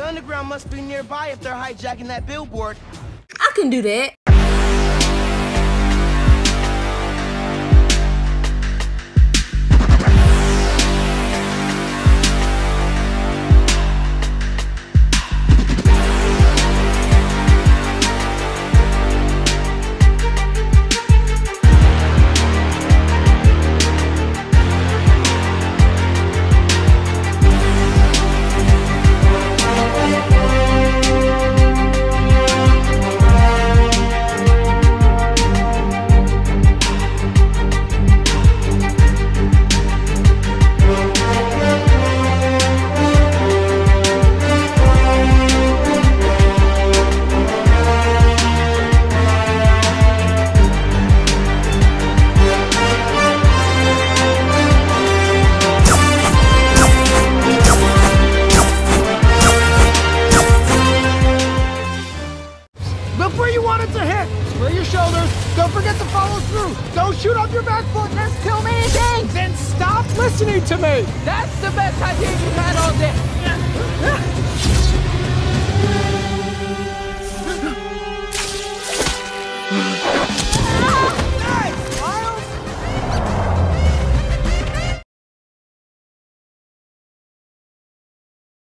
The underground must be nearby if they're hijacking that billboard. I can do that. Look where you want it to hit. Square your shoulders. Don't forget to follow through. Don't shoot off your back foot. There's too many things. Then stop listening to me. That's the